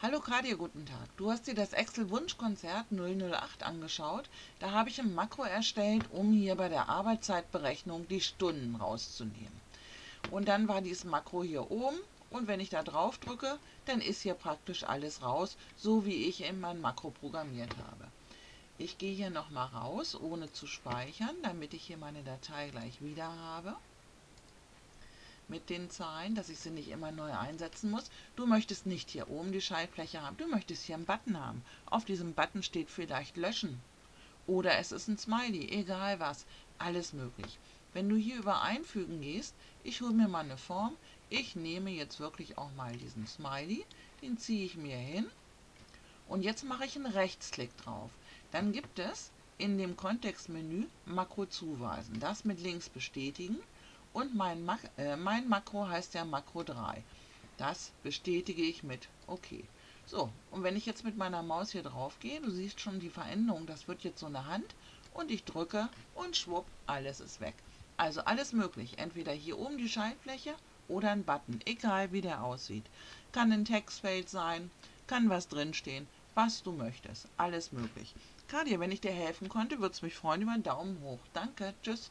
Hallo Kadir, guten Tag. Du hast dir das Excel Wunschkonzert 008 angeschaut. Da habe ich ein Makro erstellt, um hier bei der Arbeitszeitberechnung die Stunden rauszunehmen. Und dann war dieses Makro hier oben und wenn ich da drauf drücke, dann ist hier praktisch alles raus, so wie ich in mein Makro programmiert habe. Ich gehe hier nochmal raus, ohne zu speichern, damit ich hier meine Datei gleich wieder habe mit den Zahlen, dass ich sie nicht immer neu einsetzen muss. Du möchtest nicht hier oben die Schaltfläche haben, du möchtest hier einen Button haben. Auf diesem Button steht vielleicht Löschen. Oder es ist ein Smiley, egal was, alles möglich. Wenn du hier über Einfügen gehst, ich hole mir mal eine Form, ich nehme jetzt wirklich auch mal diesen Smiley, den ziehe ich mir hin und jetzt mache ich einen Rechtsklick drauf. Dann gibt es in dem Kontextmenü Makro zuweisen, das mit links bestätigen und mein, Mak äh, mein Makro heißt ja Makro 3. Das bestätige ich mit OK. So, und wenn ich jetzt mit meiner Maus hier drauf gehe, du siehst schon die Veränderung, das wird jetzt so eine Hand und ich drücke und schwupp, alles ist weg. Also alles möglich, entweder hier oben die Schaltfläche oder ein Button, egal wie der aussieht. Kann ein Textfeld sein, kann was drinstehen, was du möchtest, alles möglich. Kadir, wenn ich dir helfen konnte, würde es mich freuen über einen Daumen hoch. Danke, tschüss.